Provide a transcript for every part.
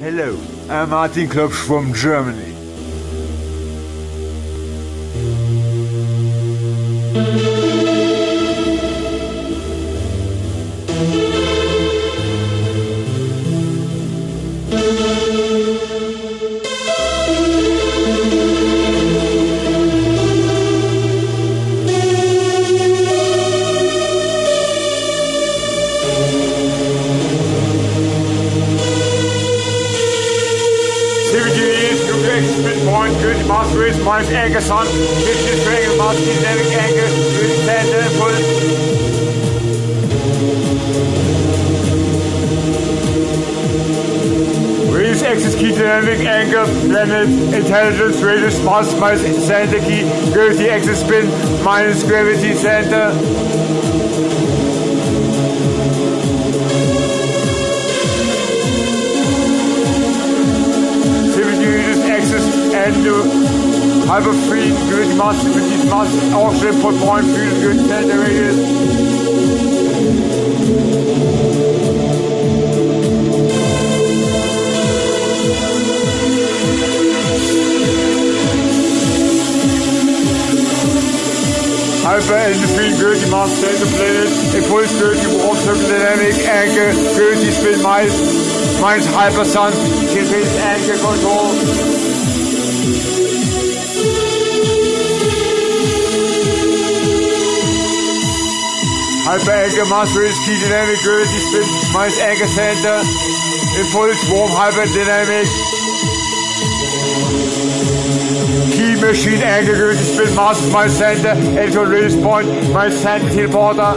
Hello, I'm Martin Klopsch from Germany. Point, good mass race minus anchor sun, 50 string mass dynamic anchor, good center pull. Axis key dynamic anchor, planet, intelligence, radius, mass minus center key, gravity axis spin, minus gravity center. Axis and uh, Hyperfree Grid Mass mit diesem Mass auch schon von Point Grid Center Radius. Hyper and free Grid Mass Center Planet, Impulse Grid, Warp Circle Dynamic, Anchor, Gravity Spin Miles, Hyper Sun, GPS Anchor Control. Hyper Anchor Master is Key Dynamic Gravity Spin, Minus Anchor Center, Impulse Warm Hyper Dynamic. Key Machine Anchor Gravity Spin, Master Minus Center, Release Point, Minus Center Teleporter.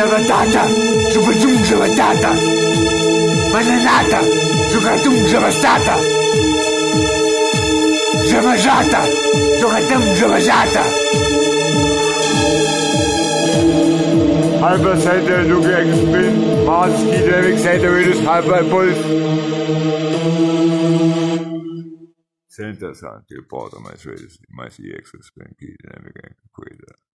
super data. Zabatata, Zabatata, Zubatum Zabatata, Bananata, Zugatum Zabastata, Zabazata, Zugatum Zabazata. Hyper Center, Nuclear Spin, Mars, Key Dynamic Center, Radius, Hyper Pulse. Center Sun, Teleporter, mais vezes, mais EX, Spin, Key Dynamic Anchor, Quasar.